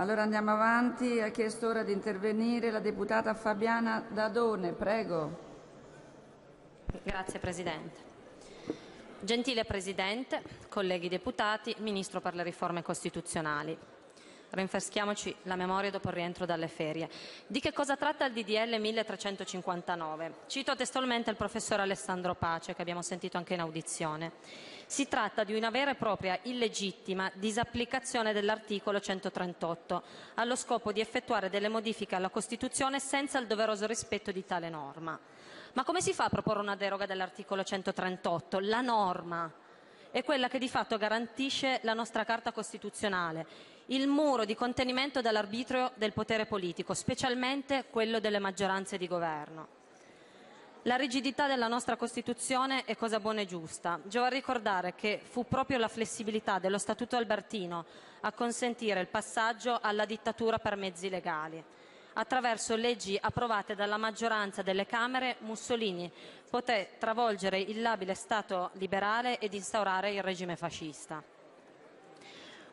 Allora andiamo avanti. Ha chiesto ora di intervenire la deputata Fabiana Dadone. Prego. Grazie Presidente. Gentile Presidente, colleghi deputati, Ministro per le riforme costituzionali. Rinfreschiamoci la memoria dopo il rientro dalle ferie. Di che cosa tratta il DDL 1359? Cito testualmente il professor Alessandro Pace, che abbiamo sentito anche in audizione. Si tratta di una vera e propria illegittima disapplicazione dell'articolo 138, allo scopo di effettuare delle modifiche alla Costituzione senza il doveroso rispetto di tale norma. Ma come si fa a proporre una deroga dell'articolo 138? La norma è quella che di fatto garantisce la nostra Carta Costituzionale, il muro di contenimento dell'arbitrio del potere politico, specialmente quello delle maggioranze di governo. La rigidità della nostra Costituzione è cosa buona e giusta. Giova ricordare che fu proprio la flessibilità dello Statuto albertino a consentire il passaggio alla dittatura per mezzi legali. Attraverso leggi approvate dalla maggioranza delle Camere, Mussolini poté travolgere il labile Stato liberale ed instaurare il regime fascista.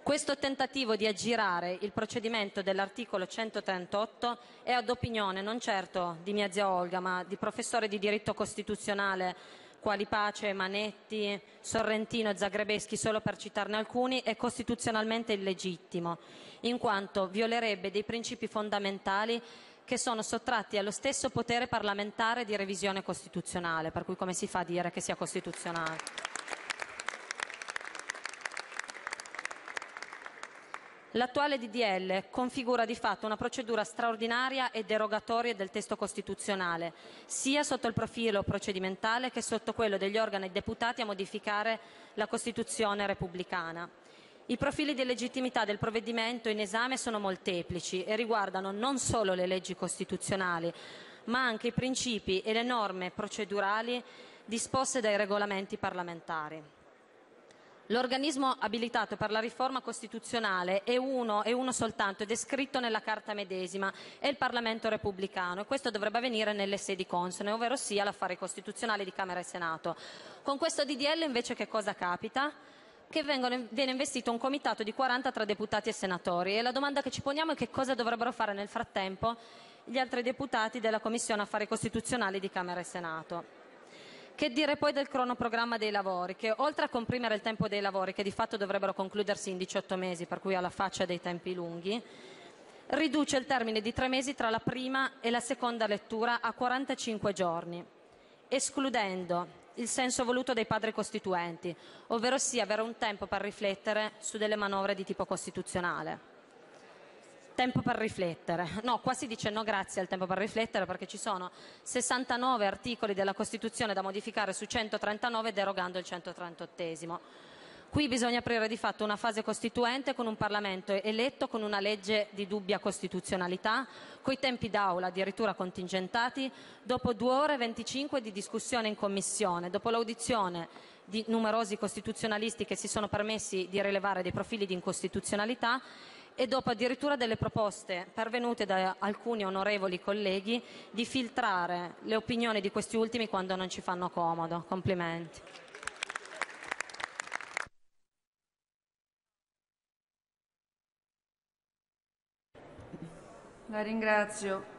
Questo tentativo di aggirare il procedimento dell'articolo 138 è ad opinione non certo di mia zia Olga, ma di professori di diritto costituzionale quali Pace, Manetti, Sorrentino e Zagrebeschi, solo per citarne alcuni, è costituzionalmente illegittimo, in quanto violerebbe dei principi fondamentali che sono sottratti allo stesso potere parlamentare di revisione costituzionale, per cui come si fa a dire che sia costituzionale? L'attuale DDL configura di fatto una procedura straordinaria e derogatoria del testo costituzionale, sia sotto il profilo procedimentale che sotto quello degli organi deputati a modificare la Costituzione repubblicana. I profili di legittimità del provvedimento in esame sono molteplici e riguardano non solo le leggi costituzionali, ma anche i principi e le norme procedurali disposte dai regolamenti parlamentari. L'organismo abilitato per la riforma costituzionale è uno e uno soltanto ed è scritto nella Carta medesima, è il Parlamento repubblicano e questo dovrebbe avvenire nelle sedi consone, ovvero sia l'affare costituzionale di Camera e Senato. Con questo DDL invece che cosa capita? Che vengono, viene investito un comitato di 40 tra deputati e senatori e la domanda che ci poniamo è che cosa dovrebbero fare nel frattempo gli altri deputati della Commissione Affari Costituzionali di Camera e Senato. Che dire poi del cronoprogramma dei lavori, che oltre a comprimere il tempo dei lavori, che di fatto dovrebbero concludersi in 18 mesi, per cui alla faccia dei tempi lunghi, riduce il termine di tre mesi tra la prima e la seconda lettura a 45 giorni, escludendo il senso voluto dai padri costituenti, ovvero sia avere un tempo per riflettere su delle manovre di tipo costituzionale tempo per riflettere. No, qua si dice no grazie al tempo per riflettere perché ci sono 69 articoli della Costituzione da modificare su 139 derogando il 138. Qui bisogna aprire di fatto una fase costituente con un Parlamento eletto con una legge di dubbia costituzionalità, coi tempi d'aula addirittura contingentati, dopo due ore e 25 di discussione in Commissione, dopo l'audizione di numerosi costituzionalisti che si sono permessi di rilevare dei profili di incostituzionalità e dopo addirittura delle proposte pervenute da alcuni onorevoli colleghi di filtrare le opinioni di questi ultimi quando non ci fanno comodo. Complimenti. La ringrazio.